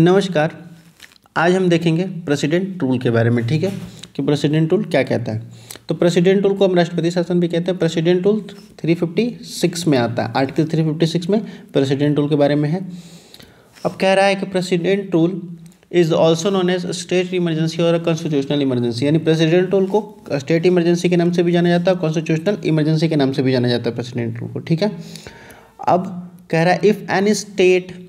नमस्कार। आज हम देखेंगे प्रेसिडेंट रूल के बारे में, ठीक है? कि प्रेसिडेंट रूल क्या कहता है। तो प्रेसिडेंट रूल को हम राष्ट्रपति शासन भी कहते हैं। प्रेसिडेंट रूल 356 में आता है। आर्टिकल 356 में प्रेसिडेंट रूल के बारे में है। अब कह रहा है कि president rule is also known as state emergency और कॉन्स्टिट्यूशनल इमरजेंसी यानी प्रेसिडेंट रूल को स्टेट इमरजेंसी के नाम से भी जाना जाता है कॉन्स्टिट्यूशनल इमरजेंसी के नाम से भी जाना जाता है प्रेसिडेंट रूल को, ठीक है? अब कह रहा है if any state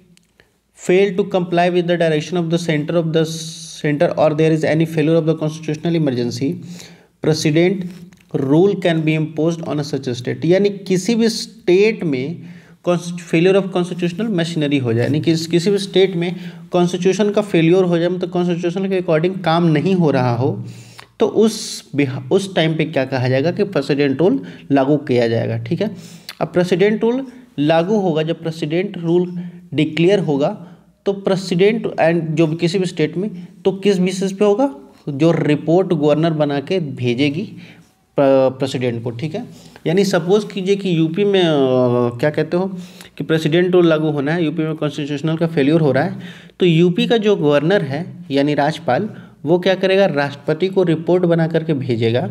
fail to comply with the direction of the center of the center or there is any failure of the constitutional emergency president rule can be impose on a state. यानी किसी भी state में failure of constitutional machinery हो जाए, यानी कि किसी भी स्टेट में कॉन्स्टिट्यूशन का फेलियर हो जाए मतलब कॉन्स्टिट्यूशन के अकॉर्डिंग काम नहीं हो रहा हो तो उस उस टाइम पे क्या कहा जाएगा कि प्रेसिडेंट रूल लागू किया जाएगा, ठीक है? अब प्रेसिडेंट रूल लागू होगा, जब प्रेसिडेंट रूल डिक्लेयर होगा तो प्रेसिडेंट एंड जो भी किसी भी स्टेट में तो किस बेसिस पे होगा? जो रिपोर्ट गवर्नर बना के भेजेगी प्रेसिडेंट को, ठीक है? यानी सपोज़ कीजिए कि यूपी में क्या कहते हो? कि प्रेसिडेंट रूल लागू होना है यूपी में कॉन्स्टिट्यूशनल का फेल्योर हो रहा है तो यूपी का जो गवर्नर है, यानी राज्यपाल वो क्या करेगा? राष्ट्रपति को रिपोर्ट बना करके भेजेगा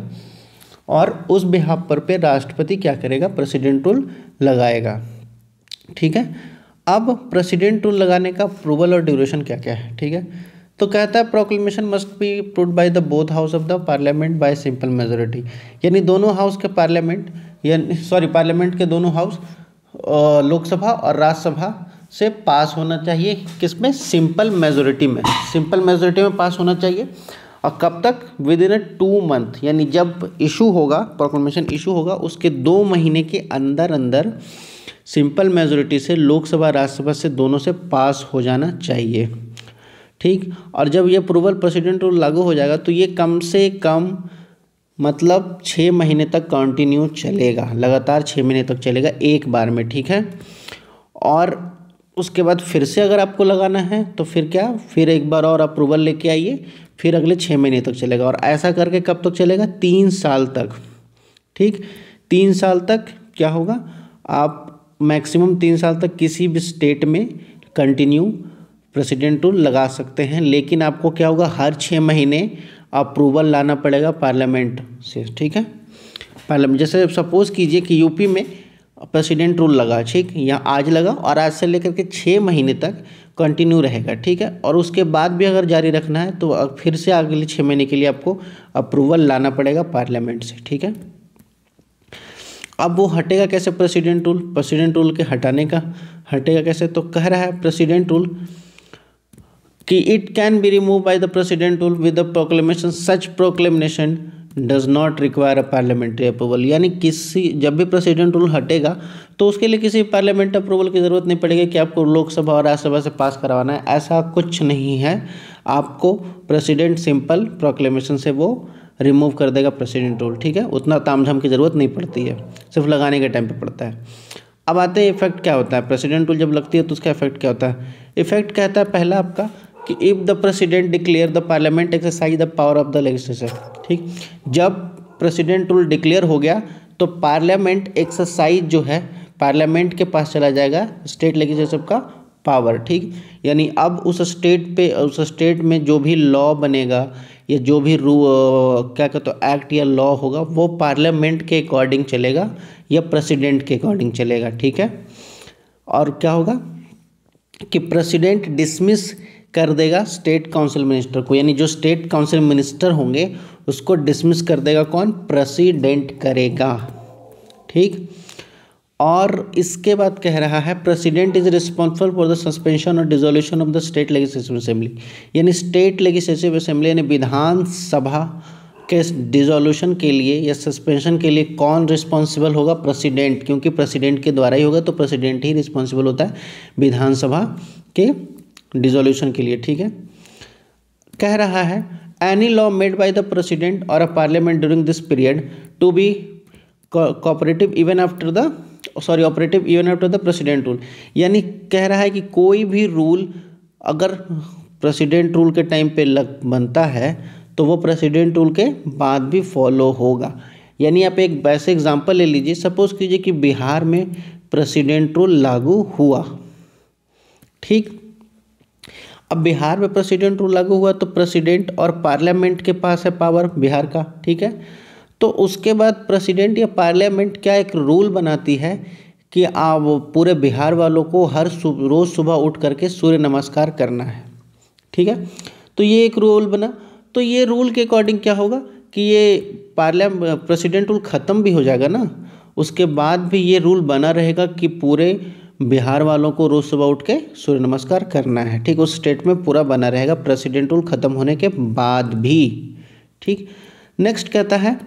और उस बिहाफ पर पे राष्ट्रपति क्या करेगा? प्रेसिडेंट रूल लगाएगा, ठीक है? अब प्रेसिडेंट रूल लगाने का अप्रूवल और ड्यूरेशन क्या क्या है? ठीक है? तो कहता है proclamation must be approve by the both house of the parliament by simple majority यानी दोनों हाउस के पार्लियामेंट यानी सॉरी पार्लियामेंट के दोनों हाउस लोकसभा और राज्यसभा से पास होना चाहिए किसमें? सिंपल मेजोरिटी में। सिंपल मेजोरिटी में पास होना चाहिए। और कब तक? विद इन टू मंथ यानी जब इशू होगा प्रोक्लेमेशन इशू होगा, उसके दो महीने के अंदर अंदर सिंपल मेजोरिटी से लोकसभा, राज्यसभा से दोनों से पास हो जाना चाहिए। ठीक? और जब ये अप्रूवल प्रेसिडेंट रूल लागू हो जाएगा तो ये कम से कम मतलब छः महीने तक कंटिन्यू चलेगा। लगातार छः महीने तक चलेगा एक बार में, ठीक है? और उसके बाद फिर से अगर आपको लगाना है तो फिर क्या? फिर एक बार और अप्रूवल लेके आइए, फिर अगले छः महीने तक चलेगा। और ऐसा करके कब तक चलेगा? तीन साल तक। ठीक? तीन साल तक क्या होगा? आप मैक्सिमम तीन साल तक किसी भी स्टेट में कंटिन्यू प्रेसिडेंट रूल लगा सकते हैं, लेकिन आपको क्या होगा, हर छः महीने अप्रूवल लाना पड़ेगा पार्लियामेंट से, ठीक है? पार्लियामेंट, जैसे सपोज़ कीजिए कि यूपी में प्रेसिडेंट रूल लगा, ठीक? यहाँ आज लगा और आज से लेकर के छः महीने तक कंटिन्यू रहेगा, ठीक है? और उसके बाद भी अगर जारी रखना है तो फिर से अगले छः महीने के लिए आपको अप्रूवल लाना पड़ेगा पार्लियामेंट से, ठीक है? अब वो हटेगा कैसे प्रेसिडेंट रूल प्रेसिडेंट रूल के हटाने का। हटेगा कैसे? तो कह रहा है प्रेसिडेंट रूल कि it can be remove by the president rule with the proclamation such proclamation does not require a parliamentary approval यानी किसी, जब भी प्रेसिडेंट रूल हटेगा तो उसके लिए किसी पार्लियामेंट अप्रूवल की ज़रूरत नहीं पड़ेगी कि आपको लोकसभा और राज्यसभा से पास करवाना है। ऐसा कुछ नहीं है। आपको प्रेसिडेंट सिंपल प्रोक्लेमेशन से वो रिमूव कर देगा प्रेसिडेंट रूल ठीक है? उतना तामझाम की ज़रूरत नहीं पड़ती है, सिर्फ़ लगाने के टाइम पे पड़ता है। अब आते हैं इफ़ेक्ट क्या होता है? प्रेसिडेंट रूल जब लगती है तो उसका इफ़ेक्ट क्या होता है? इफ़ेक्ट कहता है पहला आपका कि if the president declare the parliament exercise the power of the legislature ठीक? जब प्रेसिडेंट रूल डिक्लेयर हो गया तो पार्लियामेंट एक्सरसाइज जो है पार्लियामेंट के पास चला जाएगा स्टेट लेजिस्लेचर का पावर ठीक? यानी अब उस स्टेट पे, उस स्टेट में जो भी लॉ बनेगा या जो भी रू क्या कहते हो एक्ट या लॉ होगा, वो पार्लियामेंट के अकॉर्डिंग चलेगा या प्रेसिडेंट के अकॉर्डिंग चलेगा, ठीक है? और क्या होगा कि प्रेसिडेंट डिसमिस कर देगा स्टेट काउंसिल मिनिस्टर को, यानी जो स्टेट काउंसिल मिनिस्टर होंगे, उसको डिसमिस कर देगा कौन? प्रेसिडेंट करेगा, ठीक? और इसके बाद कह रहा है president is responsible for the suspension और dissolution of the state legislative assembly यानी स्टेट लेजिस्लेटिव असेंबली यानी विधानसभा के डिजोल्यूशन के लिए या सस्पेंशन के लिए कौन रिस्पॉन्सिबल होगा? प्रेसिडेंट क्योंकि प्रेसिडेंट के द्वारा ही होगा तो प्रेसिडेंट ही रिस्पॉन्सिबल होता है विधानसभा के डिजोल्यूशन के लिए, ठीक है? कह रहा है any law made by the president और a parliament during this period to be cooperative even after the sorry operative even after the president rule यानी कह रहा है कि कोई भी रूल अगर प्रेसिडेंट रूल के टाइम पे लग, बनता है तो वो प्रेसिडेंट रूल के बाद भी फॉलो होगा। यानी आप एक वैसे एग्जांपल ले लीजिए। सपोज़ कीजिए कि बिहार में प्रेसिडेंट रूल लागू हुआ। ठीक? अब बिहार में प्रेसिडेंट रूल लागू हुआ तो प्रेसिडेंट और पार्लियामेंट के पास है पावर बिहार का। ठीक है? तो उसके बाद प्रेसिडेंट या पार्लियामेंट क्या एक रूल बनाती है कि आप पूरे बिहार वालों को हर रोज़ सुबह उठ करके सूर्य नमस्कार करना है। ठीक है? तो ये एक रूल बना। तो ये रूल के अकॉर्डिंग क्या होगा कि ये पार्लिया प्रेसिडेंट रूल ख़त्म भी हो जाएगा ना? उसके बाद भी ये रूल बना रहेगा कि पूरे बिहार वालों को रोज़ सुबह उठ के सूर्य नमस्कार करना है। ठीक, उस स्टेट में पूरा बना रहेगा। प्रेसिडेंट रूल ख़त्म होने के बाद भी। ठीक? नेक्स्ट कहता है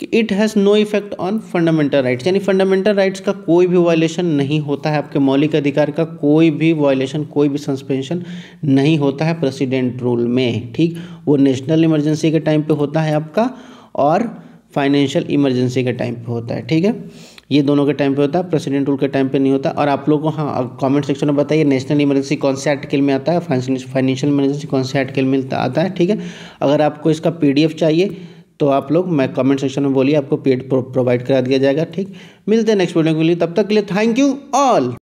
कि it has no effect on fundamental rights यानी फंडामेंटल राइट्स का कोई भी वायलेशन नहीं होता है, आपके मौलिक अधिकार का कोई भी वायलेशन कोई भी सस्पेंशन नहीं होता है प्रेसिडेंट रूल में, ठीक? वो नेशनल इमरजेंसी के टाइम पे होता है आपका और फाइनेंशियल इमरजेंसी के टाइम पे होता है, ठीक है? ये दोनों के टाइम पे होता है प्रेसिडेंट रूल के टाइम पे नहीं होता। और आप लोगों को हाँ कमेंट सेक्शन में बताइए नेशनल इमरजेंसी कौन से आर्टिकल में आता है? फाइनेंशियल इमरजेंसी कौन से आर्टिकल में आता है, ठीक है? अगर आपको इसका पीडीएफ चाहिए तो आप लोग, मैं कमेंट सेक्शन में बोलिए, आपको पेड प्रोवाइड करा दिया जाएगा, ठीक? मिलते हैं नेक्स्ट वीडियो के लिए, तब तक के लिए थैंक यू ऑल